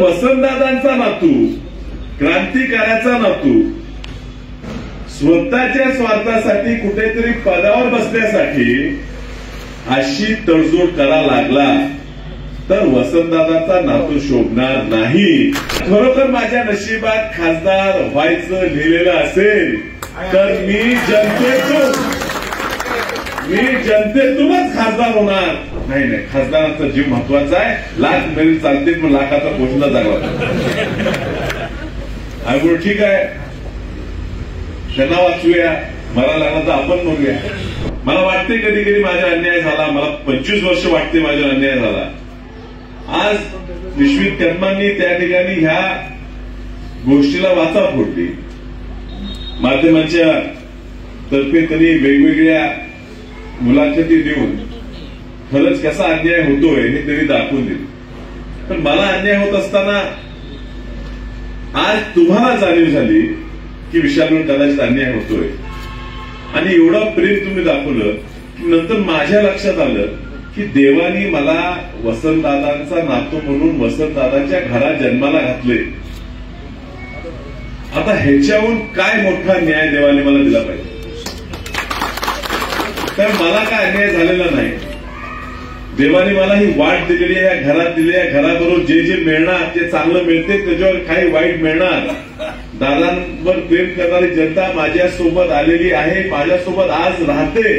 वसंतदादांचा नातू क्रांतिकाराचा नातू. स्वतःच्या स्वार्थासाठी कुठेतरी पदावर बसण्यासाठी अशी तडजोड करा लागला तर वसंतदादांचा नातू शोभणार नाही. खरोखर माझ्या नशिबात खासदार व्हायचं लिहिलेलं असेल तर मी जनतेतून मी जनतेतूनच खासदार होणार. नाही नाही. खासदारांचा जीव महत्त्वाचा आहे. लाख मेरी चालते पण लाखाचा पोचला जागा आणि बोल ठीक आहे. त्यांना वाचूया. मला लागला तर आपण बघूया मला वाटते कधी कधी माझा अन्याय झाला. मला पंचवीस वर्ष वाटते माझा अन्याय झाला. आज विश्वित कर्मांनी त्या ठिकाणी ह्या गोष्टीला वाचा फोडली. माध्यमांच्या तर्फे त्यांनी वेगवेगळ्या मुलाखती देऊन खरंच कसा अन्याय होतोय हे त्यांनी दाखवून दिले पण मला अन्याय होत असताना आज तुम्हाला जाणीव झाली की विशालवर कदाचित अन्याय होतोय. आणि एवढं प्रेम तुम्ही दाखवलं की नंतर माझ्या लक्षात आलं की देवानी मला वसंतदादांचा नातू म्हणून वसंतदादांच्या घरात जन्माला घातले. आता ह्याच्याहून काय मोठा न्याय देवाने मला दिला पाहिजे? तर मला काय अन्याय झालेला नाही. देवाने मला ही वाट दिलेली आहे या घरात दिली आहे घराबरोबर जे जे मिळणार ते चांगलं मिळते त्याच्यावर काही वाईट मिळणार. दादांवर प्रेम करणारी जनता माझ्यासोबत आलेली आहे माझ्यासोबत आज राहते.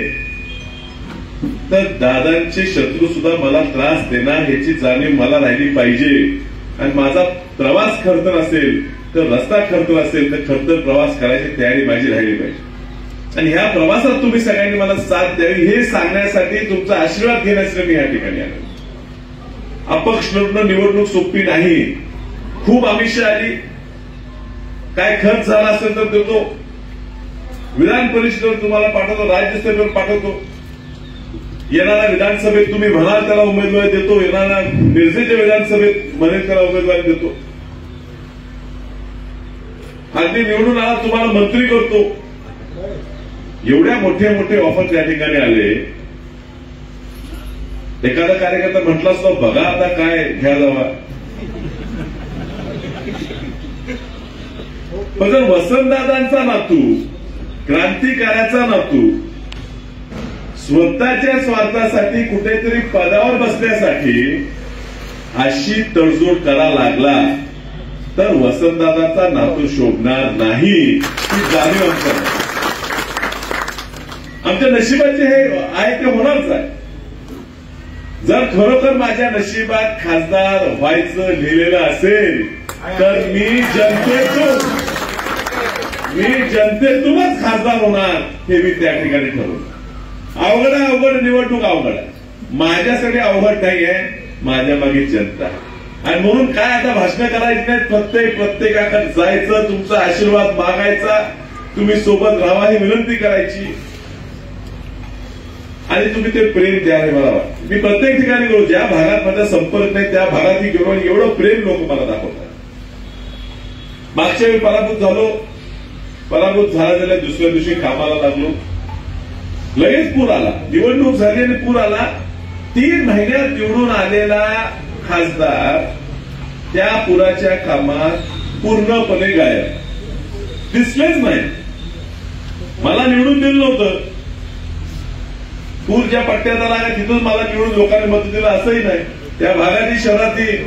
तर दादांचे शत्रू सुद्धा मला त्रास देणार ह्याची जाणीव मला राहिली पाहिजे. आणि माझा प्रवास खर्तर असेल तर रस्ता खर्तर असेल तर खर्तर प्रवास करायची तयारी माझी राहिली पाहिजे. आणि ह्या प्रवासात तुम्ही सगळ्यांनी मला साथ द्यावी हे सांगण्यासाठी तुमचा आशीर्वाद घेण्यासाठी मी या ठिकाणी आलो. अपक्ष निवडणूक सोपी नाही. खूप आमिष आली. काय खर्च झाला असेल तर देतो. विधान परिषदेवर तुम्हाला पाठवतो राज्यसभेवर पाठवतो. येणाऱ्या विधानसभेत तुम्ही म्हणाल त्याला उमेदवारी देतो येणाऱ्या मिरजेच्या विधानसभेत म्हणेल त्याला उमेदवारी देतो. अगदी निवडून आला तुम्हाला मंत्री करतो. एवढ्या मोठे मोठे ऑफर त्या ठिकाणी आले. एखादा कार्यकर्ता म्हटला असतो बघा आता काय घ्या जावा पण जर वसंतदादांचा नातू क्रांतिकाराचा नातू स्वतःच्या स्वार्थासाठी कुठेतरी पदावर बसण्यासाठी अशी तडजोड करा लागला तर वसंतदादांचा नातू शोभणार नाही ही जाणीव आमच्या आमच्या नशिबाचे हे आहे ते होणारच आहे. जर खरोखर माझ्या नशिबात खासदार व्हायचं लिहिलेलं असेल तर मी जनतेतून मी जनतेतूनच खासदार होणार हे मी त्या ठिकाणी ठरवलं. अवघड आहे अवघड निवडणूक अवघड आहे. माझ्यासाठी अवघड नाही आहे माझ्या मागे जनता आहे. आणि म्हणून काय आता भाषण करायची नाहीत प्रत्येक प्रत्येकाकडे जायचं तुमचा आशीर्वाद मागायचा तुम्ही सोबत राहा ही विनंती करायची. आणि तुम्ही ते प्रेम द्या हे मला वाटतं मी प्रत्येक ठिकाणी गेलो ज्या भागात माझा संपर्क नाही त्या भागातही गेलो आणि एवढं प्रेम लोक मला दाखवतात. मागच्या वेळी पराभूत झालो. पराभूत झाला झाल्या दुसऱ्या दिवशी कामाला लागलो. लगेच पूर आला. निवडणूक झाली आणि पूर आला. तीन महिन्यात निवडून आलेला खासदार त्या पुराच्या कामात पूर्णपणे गायब. दिसलेच नाही. मला निवडून दिलं नव्हतं. पूल ज्या पट्ट्यात आला तिथून मला निवडून लोकांनी मत दिलं असंही नाही. त्या भागातील शहरातील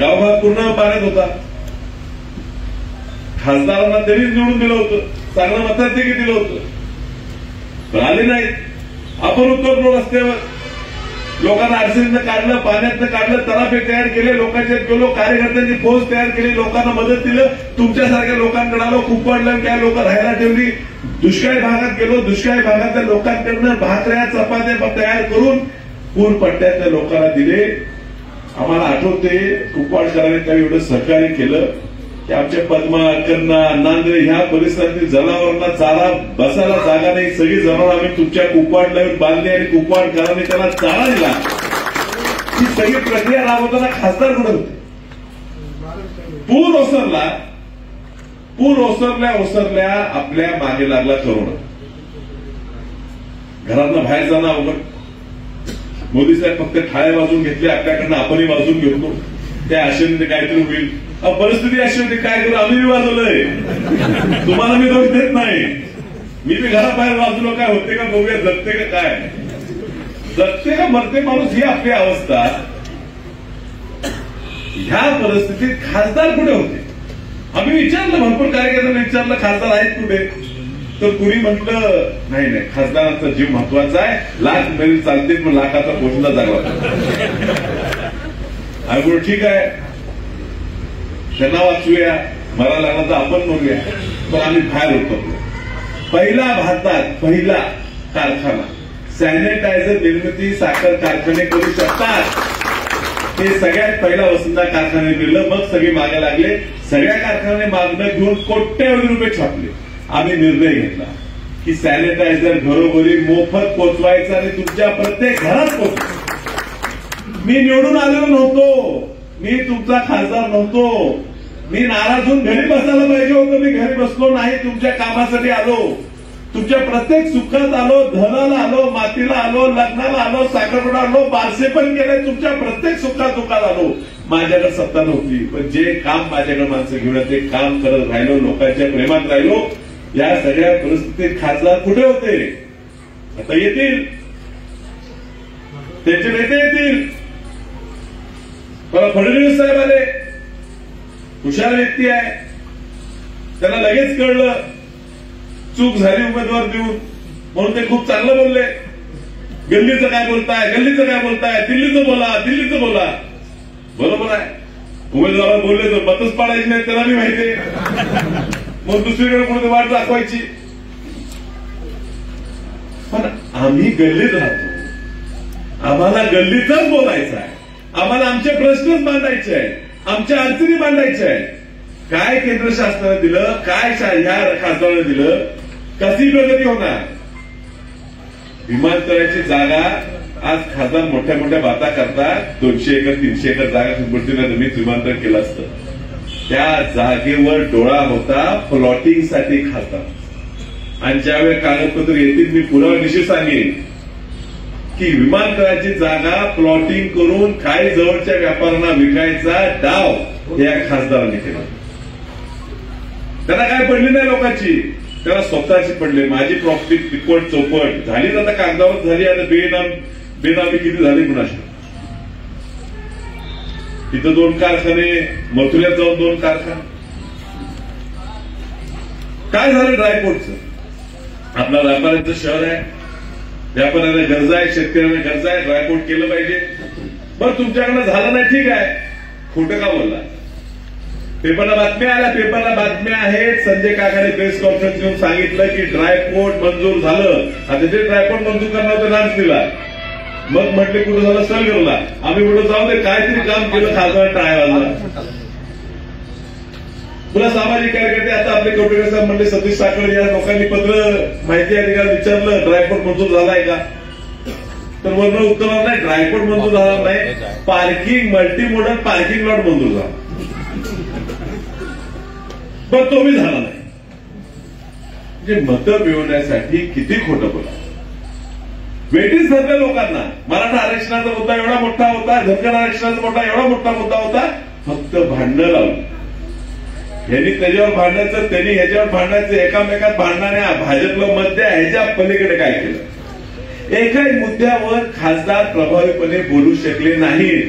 गावभाग पूर्ण पाण्यात होता. खासदारांना त्यांनीच निवडून दिलं होतं. चांगलं मताधिकी दिलं होतं. पण आले नाहीत. आपण उतरलो रस्त्यावर लोकांना अडचणीनं काढलं पाण्यातनं काढलं तराफे तयार केले लोकांच्या गेलो कार्यकर्त्यांची फौज तयार केली लोकांना मदत दिलं तुमच्यासारख्या लोकांकडे आलो खूप पडलं काय लोक राहायला ठेवली. दुष्काळी भागात गेलो दुष्काळी भागातल्या लोकांकडनं भाकऱ्या चपात्या तयार करून पूर पट्ट्यातल्या लोकांना दिले. आम्हाला आठवते कुपवाडकरांनी त्यावेळी एवढं सहकार्य केलं. आमचे आमच्या पद्मा कन्ना नांद्रे ह्या परिसरातील जनावरांना चारा बसायला जागा नाही. सगळी जनावर आम्ही तुमच्या कुपवाडला येऊन बांधली आणि कुपवाडकरांनी त्यांना चारा दिला. ही सगळी प्रक्रिया राबवताना खासदार कुठे होते पूर ओसरला पूर ओसरल्या ओसरल्या आपल्या मागे लागला करोना घरातनं बाहेर जाणं अवघड. मोदी साहेब फक्त ठाळे वाजून घेतले आपल्याकडनं आपणही वाजून घेतो त्या आशेने काहीतरी होईल. परिस्थिती अशी होती काय करू? आम्ही बी वाजवलंय. तुम्हाला मी दोष देत नाही. मी बी घराबाहेर वाजलो काय होते का बघूया जगते का काय? जगते का मरते माणूस ही आपली अवस्था. ह्या परिस्थितीत खासदार कुठे होते? आम्ही विचारलं भरपूर कार्यकर्त्यांना विचारलं खासदार आहेत कुठे? तर कुणी म्हटलं नाही नाही खासदारांचा जीव महत्त्वाचा आहे. लाख मिळेल चालते पण लाखाचा पोचला जागा आम्ही बोल ठीक आहे. त्यांना वाचूया मला लागला तर आपण मरूया. पण आम्ही बाहेर होतो. पहिला भारतात पहिला कारखाना. सॅनिटायझर निर्मिती साखर कारखाने करू शकतात. ते सगळ्यात पहिला वसंता कारखाने दिलं मग सगळे मागे लागले. सगळ्या कारखाने मागणं घेऊन कोट्यवधी रुपये छापले. आम्ही निर्णय घेतला की सॅनिटायझर घरोघरी मोफत पोचवायचं आणि तुमच्या प्रत्येक घरात पोचवायचं. मी निवडून आलेलो नव्हतो. मी तुमचा खासदार नव्हतो. मी नाराज होऊन घरी बसायला पाहिजे होतं. मी घरी बसलो नाही. तुमच्या कामासाठी आलो. तुमच्या प्रत्येक सुखात आलो धनाला आलो मातीला आलो लग्नाला आलो साखरपुडा आलो बारसे पण गेले. तुमच्या प्रत्येक सुखात दुखात आलो. माझ्याकडे सत्ता नव्हती. पण जे काम माझ्याकडे माणसं घेऊन ते काम करत राहिलो लोकांच्या प्रेमात राहिलो. या सगळ्या परिस्थितीत खासदार कुठे होते? आता येतील. त्यांचे नेते येतील. मला फडणवीस साहेब आले. हुशार व्यक्ती आहे. त्यांना लगेच कळलं. चूक झाली उमेदवार देऊन. म्हणून ते खूप चांगलं बोलले. गल्लीचं काय बोलताय? गल्लीचं काय बोलताय? दिल्लीचं बोला दिल्लीचं बोला. बरोबर आहे. उमेदवाराला बोलले तर मतच पाडायची नाही त्याला मी माहिती. मग दुसरीकडे कोणती वाट दाखवायची? पण आम्ही गल्लीत राहतो. आम्हाला गल्लीतच बोलायचं आहे. आम्हाला आमचे प्रश्नच मांडायचे आहेत. आमच्या अडचणी मांडायच्या आहेत. काय केंद्र शासनानं दिलं? काय शा- ह्या खासदारानं दिलं? कशी प्रगती होणार? विमानतळाची जागा आज खासदार मोठ्या मोठ्या बाता करतात. दोनशे एकर तीनशे एकर जागा सुटबडतीनं जमीन विमानतळ केलं असतं. त्या जागेवर डोळा होता प्लॉटिंगसाठी खासदार. आणि ज्यावेळी कागदपत्र येतील मी पुराव्याविषयी सांगेन. की विमानतळाची जागा प्लॉटिंग करून काही जवळच्या व्यापाऱ्यांना विकायचा डाव या खासदारांनी केला. त्यांना काय पडली नाही लोकांची? त्याला स्वतःची पडले. माझी प्रॉपर्टी तिप्पट चौपट. झाली तर आता कागदावर झाली आता बेनाम बेनामी किती झाली कुणाशी? तिथं दोन कारखाने मथुऱ्यात जाऊन दोन कारखाने. काय झालं ड्रायपोर्टचं आपला व्यापाऱ्यांचं शहर आहे. व्यापाऱ्याला गरजा आहे शेतकऱ्यांना गरजा आहे ड्रायपोर्ट केलं पाहिजे. बरं तुमच्याकडनं झालं नाही ठीक आहे. खोटं का बोलला? पेपरला बातम्या आल्या पेपरला बातम्या आहेत. संजय काकाने प्रेस कॉन्फरन्स घेऊन सांगितलं की ड्रायपोर्ट मंजूर झालं. आता ते ड्रायपोर्ट मंजूर करणार होतं लाच दिला मग म्हटले कुठं झालं? सलगरला. आम्ही कुठं जाऊ दे काहीतरी काम केलं खासदार टाळ्या पुन्हा सामाजिक कार्यकर्ते आता आपले कौटुंबिक साहेब म्हणले सतीश साखर या लोकांनी पत्र माहिती अधिकार विचारलं ड्रायपोर्ट मंजूर झालाय का? तर वर्ण उत्तर नाही ड्रायपोर्ट मंजूर झाला नाही. पार्किंग मल्टी पार्किंग लॉट मंजूर झाला. पण तो बी झाला नाही. म्हणजे मतं मिळवण्यासाठी किती खोटं बोला. वेटीच धरल्या लोकांना. मराठा आरक्षणाचा मुद्दा एवढा मोठा होता धनगर आरक्षणाचा मोठा एवढा मोठा मुद्दा होता. फक्त भांडणं लावलं. यांनी त्याच्यावर भांडायचं त्यांनी ह्याच्यावर भांडायचं एकामेकात भांडणारे भाजपला मत द्या ह्याच्या पलीकडे काय केलं? एकाही मुद्द्यावर खासदार प्रभावीपणे बोलू शकले नाही.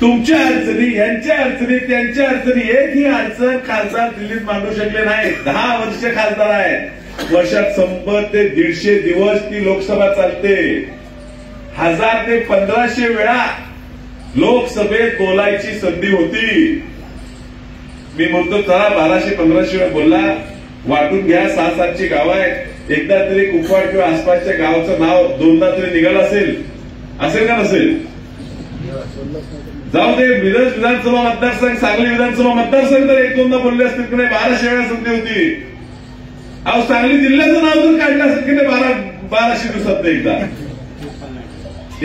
तुमच्या अडचणी यांच्या अडचणी त्यांच्या अडचणी एकही अडचण खासदार दिल्लीत मांडू शकले नाही दहा वर्ष खासदार आहेत. वर्षात संपत ते दीडशे दिवस ती लोकसभा चालते. हजार ते पंधराशे वेळा लोकसभेत बोलायची संधी होती. मी म्हणतो चला बाराशे पंधराशे बोलला. वाटून घ्या सहा सातची गाव आहेत. एकदा तरी कुपवाड किंवा आसपासच्या गावाचं नाव दोनदा तरी निघालं असेल. असेल का नसेल? जाऊ दे मिरज विधानसभा मतदारसंघ सांगली विधानसभा मतदारसंघ तर एक दोनदा बोलले असतील की नाही? बाराशे वेळा संधी होती. अहो सांगली जिल्ह्याचं नाव जर काढलं असेल की नाही? बारा बाराशे दिवसात एकदा.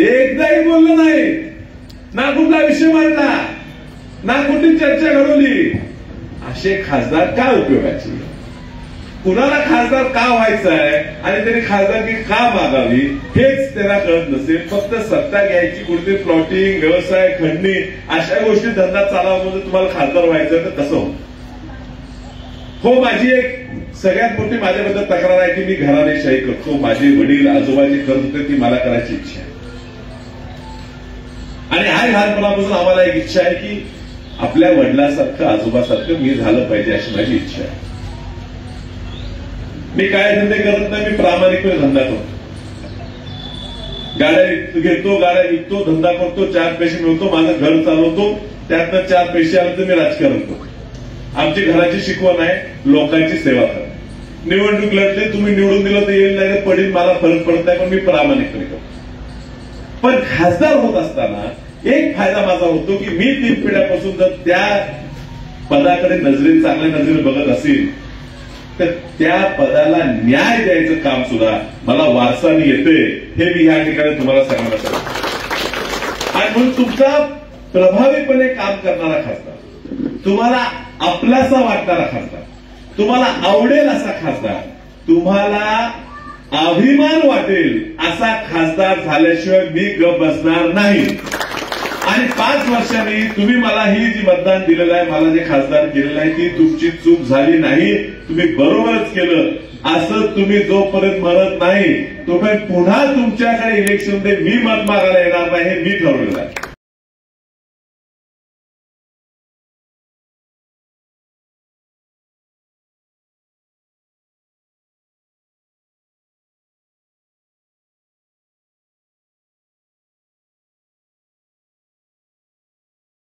एकदाही बोललं नाही. ना कुठला विषय मांडला. ना कुठली चर्चा घडवली. असे खासदार काय उपयोगाचे? कुणाला खासदार का व्हायचं आहे आणि त्यांनी खासदारकी का मागावी हेच त्यांना कळत नसेल. फक्त सत्ता घ्यायची कुठली प्लॉटिंग व्यवसाय खंडणी अशा गोष्टी धंदा चालावा म्हणजे तुम्हाला खासदार व्हायचं तर कसं हो माझी एक सगळ्यात मोठी माझ्याबद्दल तक्रार आहे की मी घराणेशाही करतो. माझे वडील आजोबा जे करत होते ती मला करायची इच्छा आहे. आणि हा लहानपणापासून आम्हाला एक इच्छा आहे की आपल्या वडिलासारखं आजोबासारखं मी झालं पाहिजे अशी माझी इच्छा आहे. मी काय धंदे करत नाही मी प्रामाणिकपणे धंदा करतो. गाड्या घेतो गाड्या विकतो धंदा करतो चार पैसे मिळतो माझं घर चालवतो त्यातनं चार पैसे आले तर मी राजकारण करतो. आमची घराची शिकवण आहे लोकांची सेवा करा निवडणूक लढली तुम्ही निवडून दिलं तर येईल नाही पडेल मला फरक पडत नाही पण मी प्रामाणिकपणे करतो. पण खासदार होत असताना एक फायदा माझा होतो की मी तीन पिढ्यापासून जर त्या पदाकडे नजरेत चांगल्या नजरेने बघत असेल तर त्या पदाला न्याय द्यायचं काम सुद्धा मला वारसाने येते हे मी या ठिकाणी तुम्हाला सांगणार सांगतो आणि म्हणून तुमचा प्रभावीपणे काम करणारा खासदार तुम्हाला आपलासा वाटणारा खासदार तुम्हाला आवडेल असा खासदार तुम्हाला अभिमान वाटेल असा खासदार झाल्याशिवाय मी गप बसणार नाही. आणि पाच वर्षांनी तुम्ही मला ही जी मतदान दिलेलं आहे मला जे खासदार केलेलं आहे ती तुमची चूक झाली नाही. तुम्ही बरोबरच केलं. असं तुम्ही जोपर्यंत म्हणत नाही तोपर्यंत पुन्हा तुमच्याकडे इलेक्शन मी मत मागायला येणार नाही हे मी ठरवलेलं आहे.